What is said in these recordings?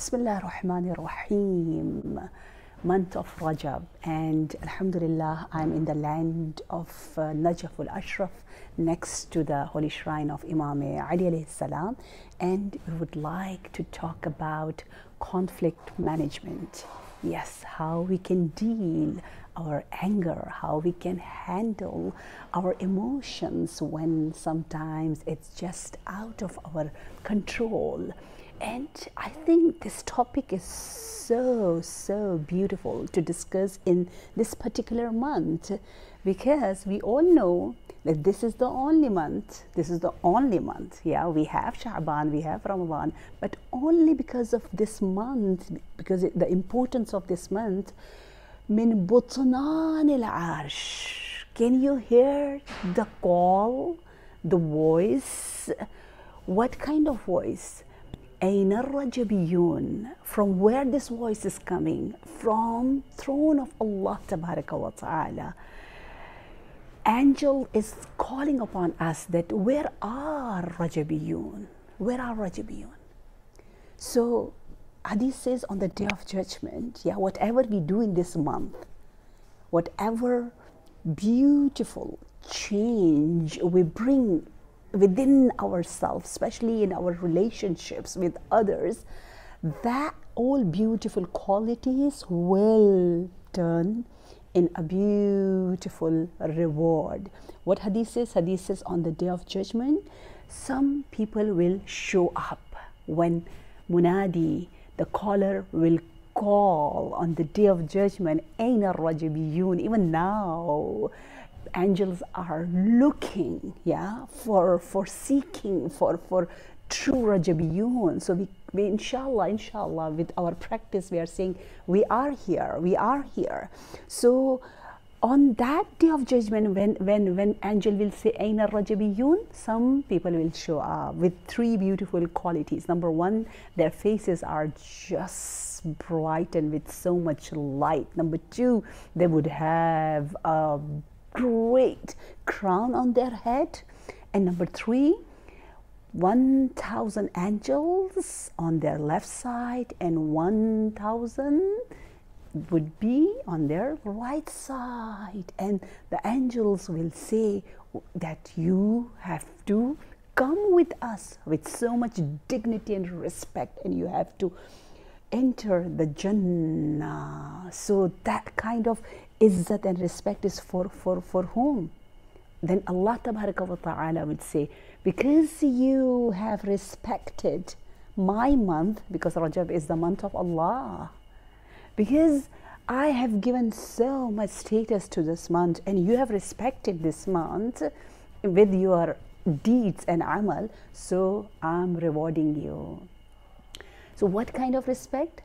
Bismillah ar-Rahman ar-Rahim. Month of Rajab, and Alhamdulillah, I'm in the land of uh, Najaf al Ashraf next to the holy shrine of Imam Ali salam, and we would like to talk about conflict management. Yes, how we can deal our anger, how we can handle our emotions when sometimes it's just out of our control. And I think this topic is so, so beautiful to discuss in this particular month because we all know that this is the only month, this is the only month. Yeah, we have Sha'ban, we have Ramadan, but only because of this month, because it, the importance of this month, من بطنان العرش. Can you hear the call, the voice? What kind of voice? أين الرجبيون from where this voice is coming from throne of Allah تبارك وتعالى angel is calling upon us that where are Rajabiyun where are Rajabiyun so Hadith says on the day of judgment yeah whatever we do in this month whatever beautiful change we bring within ourselves, especially in our relationships with others, that all beautiful qualities will turn in a beautiful reward. What Hadith says? Hadith says on the day of judgment, some people will show up when Munadi, the caller, will call on the day of judgment. Even now angels are looking yeah for for seeking for for true rajabiyun. So we, we inshallah inshallah with our practice we are saying we are here we are here. So on that day of judgment when when when angel will say aina rajabiyun some people will show up with three beautiful qualities. Number one their faces are just bright and with so much light. Number two they would have a great crown on their head. And number three, 1,000 angels on their left side and 1,000 would be on their right side. And the angels will say that you have to come with us with so much dignity and respect, and you have to enter the Jannah. So that kind of izzat and respect is for, for, for whom? Then Allah wa ta'ala would say, because you have respected my month, because Rajab is the month of Allah, because I have given so much status to this month and you have respected this month with your deeds and amal, so I'm rewarding you. So, what kind of respect?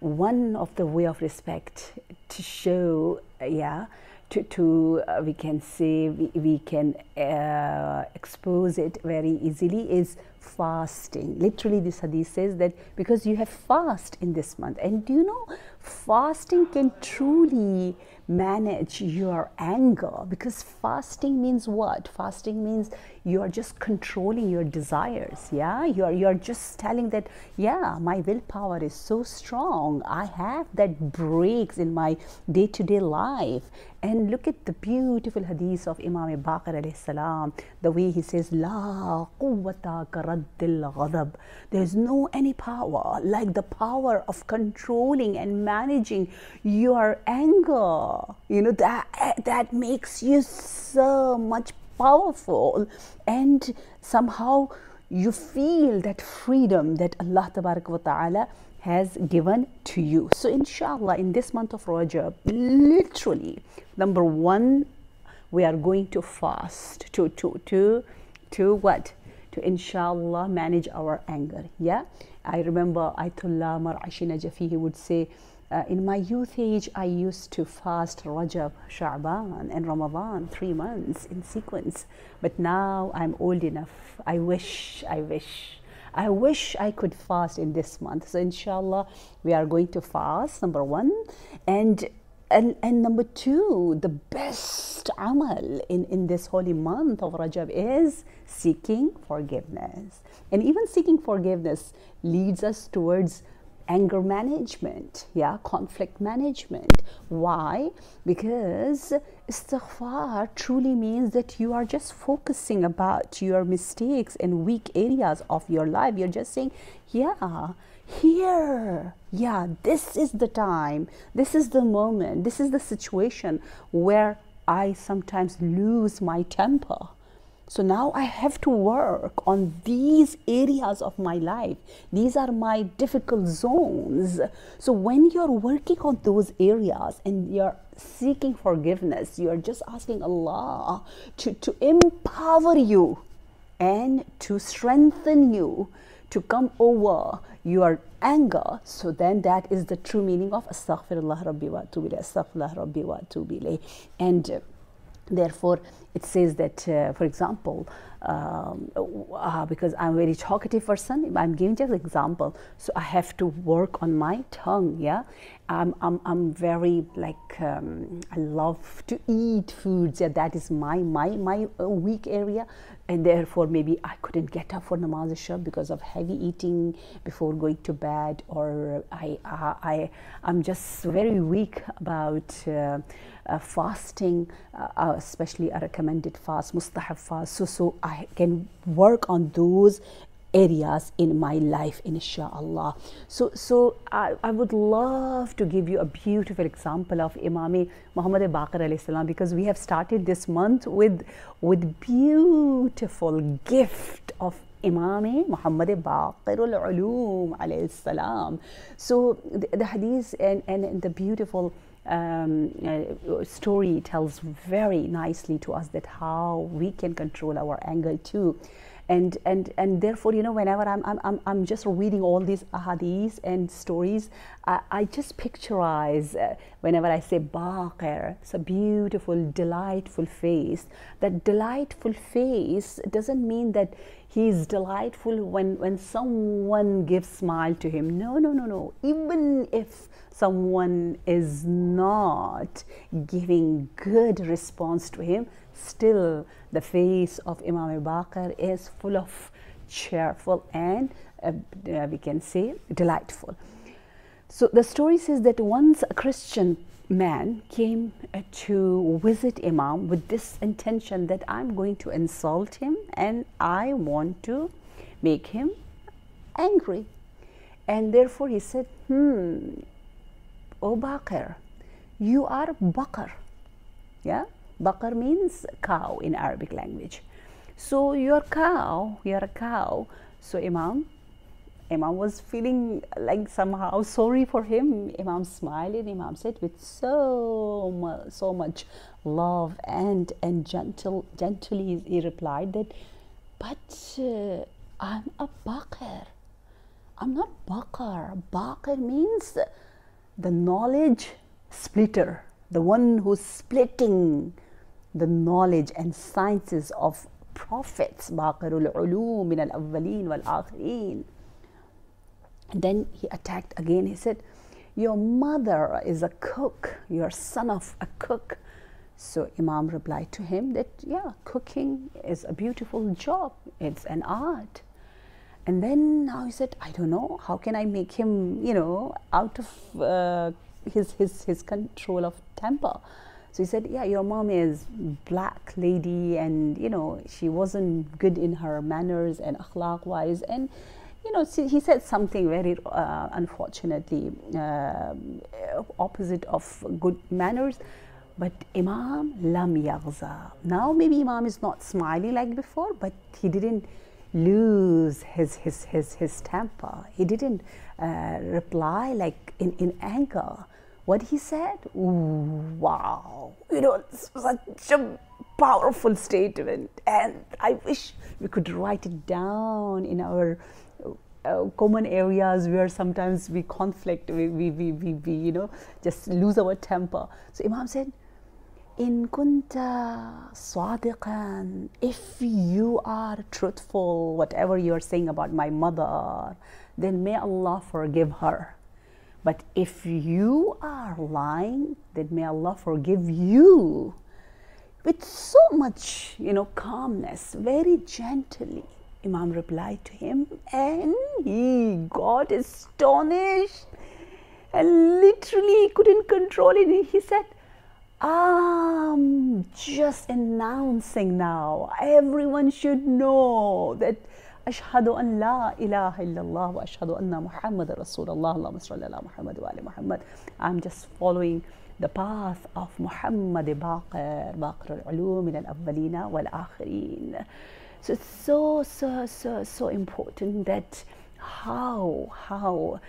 One of the way of respect to show, yeah, to, to uh, we can say we, we can uh, expose it very easily is fasting. Literally, this hadith says that because you have fast in this month, and do you know, fasting can truly manage your anger. Because fasting means what? Fasting means you are just controlling your desires yeah? You are you are just telling that yeah my willpower is so strong. I have that breaks in my day-to-day life. And look at the beautiful hadith of imam baqir the way he says la quwwata karaddil ghadab there is no any power like the power of controlling and managing your anger you know that that makes you so much powerful and somehow you feel that freedom that Allah ta'ala has given to you. So inshallah in this month of Rajab, literally number one, we are going to fast to to to to what? To inshallah manage our anger. Yeah. I remember Ayatollah Mar'ashi he would say, uh, in my youth age, I used to fast Rajab, Sha'ban, and Ramadan three months in sequence. But now I'm old enough. I wish, I wish, I wish I could fast in this month. So, inshallah, we are going to fast, number one. And and, and number two, the best amal in, in this holy month of Rajab is seeking forgiveness. And even seeking forgiveness leads us towards anger management, yeah, conflict management. Why? Because istighfar truly means that you are just focusing about your mistakes and weak areas of your life. You're just saying, yeah, here, yeah, this is the time, this is the moment, this is the situation where I sometimes lose my temper so now I have to work on these areas of my life. These are my difficult zones. So when you're working on those areas and you're seeking forgiveness, you're just asking Allah to, to empower you and to strengthen you to come over your anger. So then that is the true meaning of astaghfirullah rabbi wa astaghfirullah rabbi wa And uh, therefore it says that, uh, for example, um, uh, because I'm a very talkative person, I'm giving just an example. So I have to work on my tongue. Yeah, I'm I'm, I'm very like um, I love to eat foods. Yeah, that is my my my uh, weak area, and therefore maybe I couldn't get up for namaz isha because of heavy eating before going to bed, or I I, I I'm just very weak about uh, uh, fasting, uh, uh, especially a recommended fast, mustahab fast. So so I can work on those areas in my life inshallah so so I, I would love to give you a beautiful example of imam muhammad baqir salam because we have started this month with with beautiful gift of Imam Muhammad Baqir al-Ulum salam. So the, the hadith and, and the beautiful um, uh, story tells very nicely to us that how we can control our anger too. And and and therefore you know whenever i'm i'm, I'm just reading all these ahadith and stories i, I just picturize uh, whenever i say baqir it's a beautiful delightful face. That delightful face doesn't mean that he's delightful when when someone gives smile to him no no no no even if someone is not giving good response to him still the face of Imam Baqir is full of cheerful and uh, uh, we can say delightful. So the story says that once a Christian man came uh, to visit Imam with this intention that I'm going to insult him and I want to make him angry. And therefore he said, Hmm, O Baqir, you are Baqir. Yeah? Bakar means cow in Arabic language. So you're cow, you're a cow. So Imam, Imam was feeling like somehow sorry for him. Imam smiled and Imam said with so much, so much love and and gentle, gently he replied that, but uh, I'm a Baqir. I'm not bakar. Baqir means the knowledge splitter, the one who's splitting the knowledge and sciences of prophets baqarul ulum min al-awwalin wal-akhirin and then he attacked again. He said your mother is a cook. You're son of a cook. So imam replied to him that yeah cooking is a beautiful job. It's an art. And then now he said i don't know. How can i make him you know out of uh, his his his control of temper? So he said, yeah, your mom is black lady and, you know, she wasn't good in her manners and akhlaq wise. And, you know, he said something very, uh, unfortunately, uh, opposite of good manners. But Imam lam yaghza. Now maybe Imam is not smiling like before, but he didn't lose his, his, his, his temper. He didn't uh, reply like in, in anger what he said, wow, you know, such a powerful statement. And I wish we could write it down in our uh, common areas where sometimes we conflict, we, we, we, we, we, you know, just lose our temper. So Imam said, in kunta sadiqan, if you are truthful, whatever you are saying about my mother, then may Allah forgive her. But if you are lying, then may Allah forgive you with so much, you know, calmness, very gently. Imam replied to him, and he got astonished and literally he couldn't control it. He said, I'm just announcing now. Everyone should know that Ashhadu an la ilaha illallah wa ashhadu anna Muhammad Rasulullah. Allahumma salli ala Muhammad wa ali Muhammad. I'm just following the path of Muhammad Baqir, Baqir al-Ulum min al-awwalina wal-akhirin so it's so so so so important that how how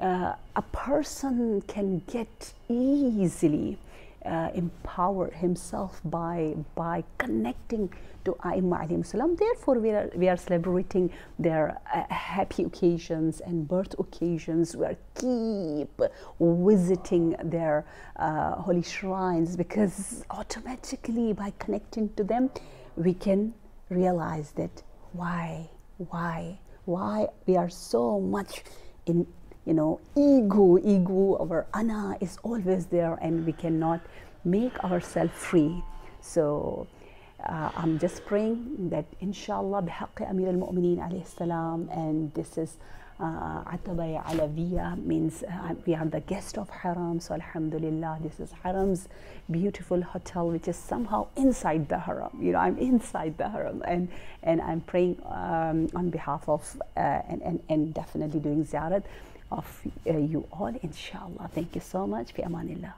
uh, a person can get easily uh, empower himself by by connecting to Aimma salam. Therefore, we are, we are celebrating their uh, happy occasions and birth occasions. We are keep visiting their uh, holy shrines because automatically by connecting to them, we can realize that why, why, why we are so much in you know, ego, ego, our ana is always there and we cannot make ourselves free. So uh, I'm just praying that inshallah بحق أمير المؤمنين عليه السلام and this is uh, Atabaya Alawiya means uh, we are the guest of Haram. So Alhamdulillah this is Haram's beautiful hotel which is somehow inside the Haram. You know I'm inside the Haram. And and I'm praying um, on behalf of uh, and, and, and definitely doing ziyarat of uh, you all inshallah. Thank you so much. Fi amanillah